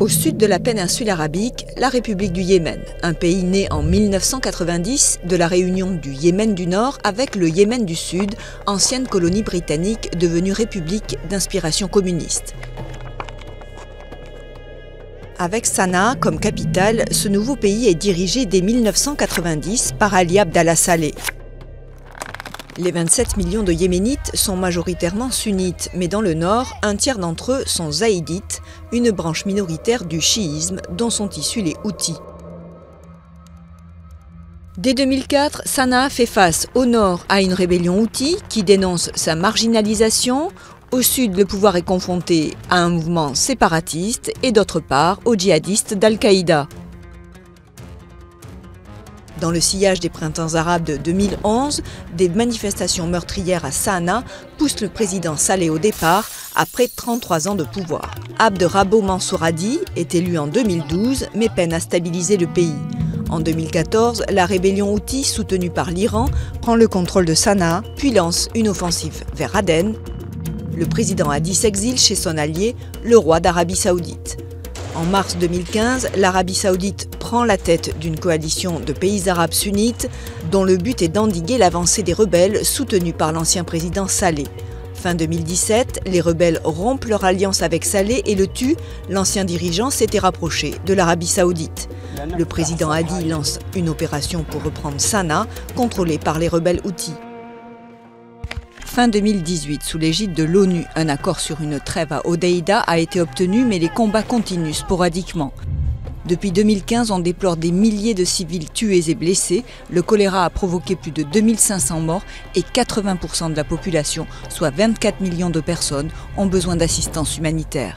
Au sud de la péninsule arabique, la République du Yémen, un pays né en 1990 de la réunion du Yémen du Nord avec le Yémen du Sud, ancienne colonie britannique devenue république d'inspiration communiste. Avec Sanaa comme capitale, ce nouveau pays est dirigé dès 1990 par Ali Abdallah Saleh, les 27 millions de Yéménites sont majoritairement sunnites, mais dans le nord, un tiers d'entre eux sont zaïdites, une branche minoritaire du chiisme dont sont issus les Houthis. Dès 2004, Sanaa fait face au nord à une rébellion Houthi qui dénonce sa marginalisation, au sud le pouvoir est confronté à un mouvement séparatiste et d'autre part aux djihadistes d'Al-Qaïda. Dans le sillage des printemps arabes de 2011, des manifestations meurtrières à Sanaa poussent le président Saleh au départ après 33 ans de pouvoir. Abd Rabo Mansouradi est élu en 2012 mais peine à stabiliser le pays. En 2014, la rébellion Houthi, soutenue par l'Iran, prend le contrôle de Sanaa, puis lance une offensive vers Aden. Le président Hadi s'exile chez son allié, le roi d'Arabie saoudite. En mars 2015, l'Arabie saoudite prend la tête d'une coalition de pays arabes sunnites dont le but est d'endiguer l'avancée des rebelles soutenus par l'ancien président Saleh. Fin 2017, les rebelles rompent leur alliance avec Saleh et le tuent. L'ancien dirigeant s'était rapproché de l'Arabie saoudite. Le président Hadi lance une opération pour reprendre Sanaa, contrôlée par les rebelles houthis. Fin 2018, sous l'égide de l'ONU, un accord sur une trêve à Odeida a été obtenu, mais les combats continuent sporadiquement. Depuis 2015, on déplore des milliers de civils tués et blessés. Le choléra a provoqué plus de 2500 morts et 80% de la population, soit 24 millions de personnes, ont besoin d'assistance humanitaire.